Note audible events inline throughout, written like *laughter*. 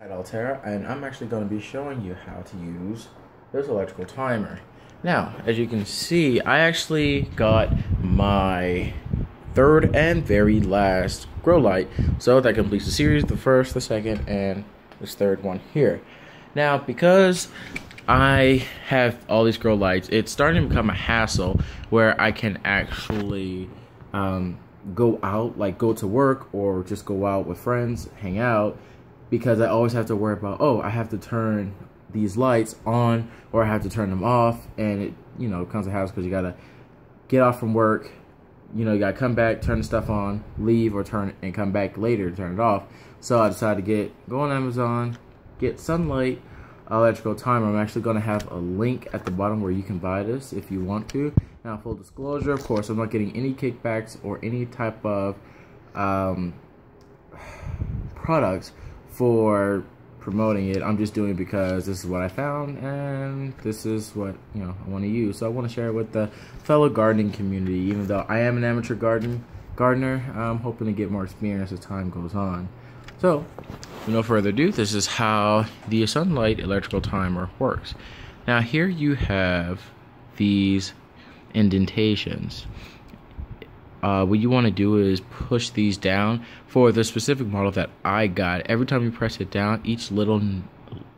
Hi Altera, and I'm actually going to be showing you how to use this electrical timer. Now, as you can see, I actually got my third and very last grow light, so that completes the series, the first, the second, and this third one here. Now, because I have all these grow lights, it's starting to become a hassle where I can actually um, go out, like go to work or just go out with friends, hang out, because I always have to worry about, oh, I have to turn these lights on or I have to turn them off. And it, you know, comes to house because you got to get off from work. You know, you got to come back, turn the stuff on, leave or turn and come back later to turn it off. So I decided to get, go on Amazon, get Sunlite electrical timer. I'm actually going to have a link at the bottom where you can buy this if you want to. Now, full disclosure, of course, I'm not getting any kickbacks or any type of um, *sighs* products for promoting it. I'm just doing it because this is what I found and this is what you know I want to use. So I want to share it with the fellow gardening community. Even though I am an amateur garden gardener, I'm hoping to get more experience as time goes on. So, with no further ado, this is how the Sunlite electrical timer works. Now here you have these indentations uh, what you want to do is push these down for the specific model that I got. Every time you press it down, each little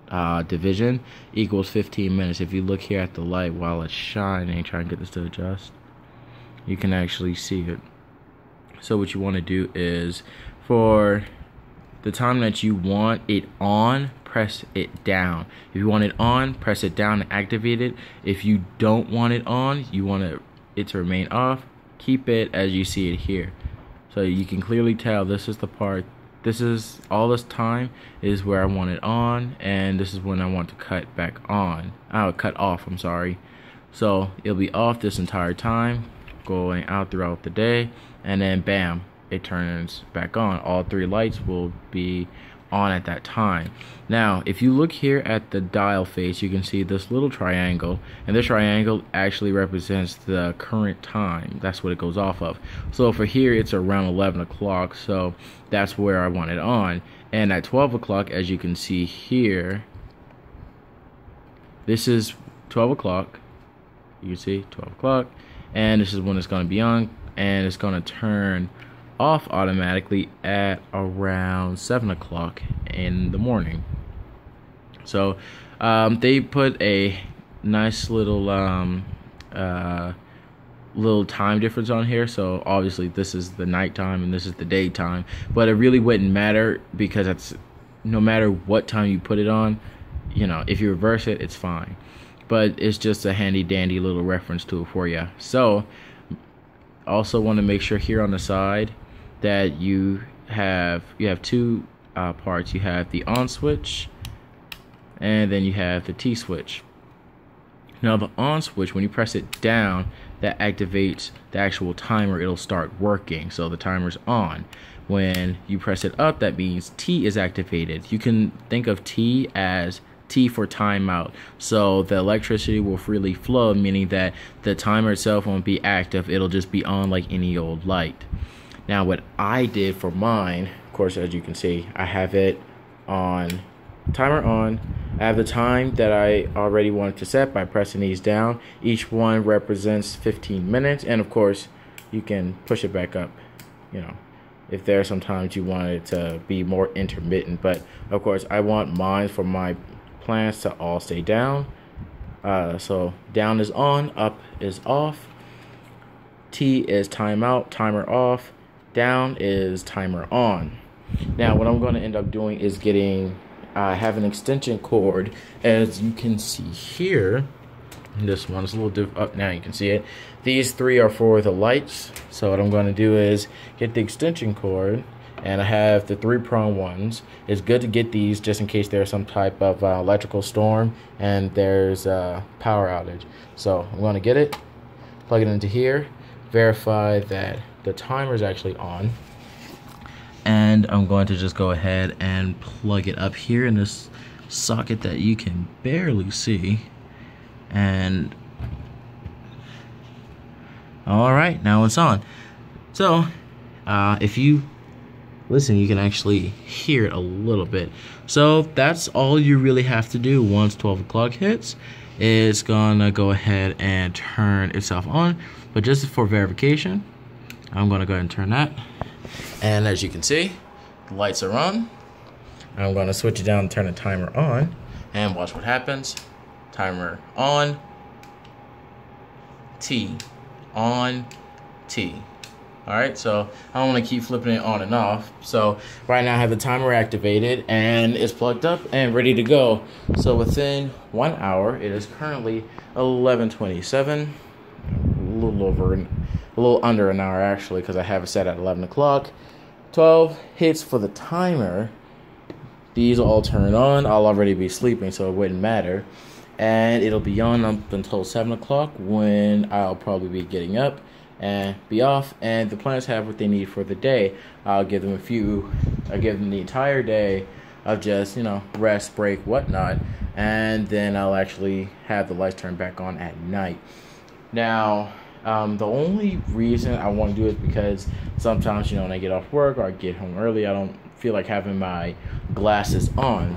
uh, division equals 15 minutes. If you look here at the light while it's shining, try and get this to adjust, you can actually see it. So what you want to do is for the time that you want it on, press it down. If you want it on, press it down and activate it. If you don't want it on, you want it to remain off, keep it as you see it here. So you can clearly tell this is the part, this is all this time is where I want it on and this is when I want to cut back on. I'll cut off, I'm sorry. So it'll be off this entire time, going out throughout the day, and then bam, it turns back on. All three lights will be on at that time. Now, if you look here at the dial face, you can see this little triangle, and this triangle actually represents the current time. That's what it goes off of. So for here, it's around 11 o'clock, so that's where I want it on. And at 12 o'clock, as you can see here, this is 12 o'clock. You see 12 o'clock, and this is when it's going to be on, and it's going to turn off automatically at around 7 o'clock in the morning. So um, they put a nice little um, uh, little time difference on here. So obviously this is the nighttime and this is the daytime. But it really wouldn't matter because it's no matter what time you put it on, you know, if you reverse it, it's fine. But it's just a handy dandy little reference tool for you. So also want to make sure here on the side that you have you have two uh, parts. You have the on switch, and then you have the T switch. Now the on switch, when you press it down, that activates the actual timer. It'll start working, so the timer's on. When you press it up, that means T is activated. You can think of T as T for timeout. So the electricity will freely flow, meaning that the timer itself won't be active. It'll just be on like any old light. Now what I did for mine, of course, as you can see, I have it on timer on. I have the time that I already wanted to set by pressing these down. Each one represents 15 minutes, and of course, you can push it back up, you know, if there are some times you want it to be more intermittent. But of course, I want mine for my plants to all stay down. Uh, so down is on, up is off. T is timeout, timer off down is timer on. Now what I'm going to end up doing is getting, I uh, have an extension cord as you can see here. This one's a little up now you can see it. These three are for the lights. So what I'm going to do is get the extension cord and I have the three prong ones. It's good to get these just in case there's some type of uh, electrical storm and there's a power outage. So I'm going to get it, plug it into here, verify that the timer is actually on and I'm going to just go ahead and plug it up here in this socket that you can barely see and all right now it's on so uh, if you listen, you can actually hear it a little bit. So that's all you really have to do once 12 o'clock hits. It's gonna go ahead and turn itself on. But just for verification, I'm gonna go ahead and turn that. And as you can see, the lights are on. I'm gonna switch it down and turn the timer on. And watch what happens. Timer on. T. On. T. Alright, so I don't want to keep flipping it on and off. So right now I have the timer activated and it's plugged up and ready to go. So within one hour, it is currently 11:27, a little over, a little under an hour actually, because I have it set at 11 o'clock. 12 hits for the timer. These will all turn on. I'll already be sleeping, so it wouldn't matter. And it'll be on up until 7 o'clock when I'll probably be getting up and be off. And the plants have what they need for the day. I'll give them a few, I give them the entire day of just, you know, rest, break, whatnot. And then I'll actually have the lights turned back on at night. Now, um, the only reason I want to do it because sometimes, you know, when I get off work or I get home early, I don't feel like having my glasses on.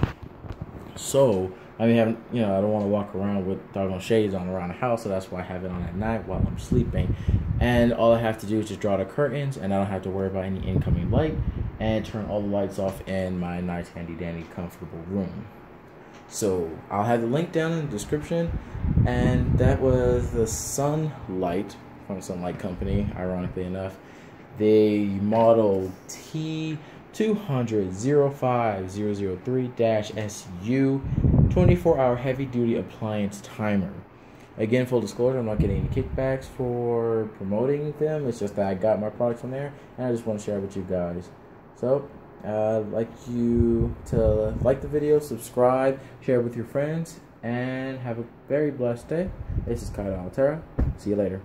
So, I mean, you know, I don't want to walk around with doggone shades on around the house, so that's why I have it on at night while I'm sleeping. And all I have to do is just draw the curtains, and I don't have to worry about any incoming light, and turn all the lights off in my nice, handy dandy, comfortable room. So I'll have the link down in the description, and that was the Sunlite from Sunlite Company. Ironically enough, the model T. 200 SU 24 hour heavy duty appliance timer. Again, full disclosure, I'm not getting any kickbacks for promoting them. It's just that I got my products from there, and I just want to share with you guys. So, uh, I'd like you to like the video, subscribe, share with your friends, and have a very blessed day. This is Kyle Altera. See you later.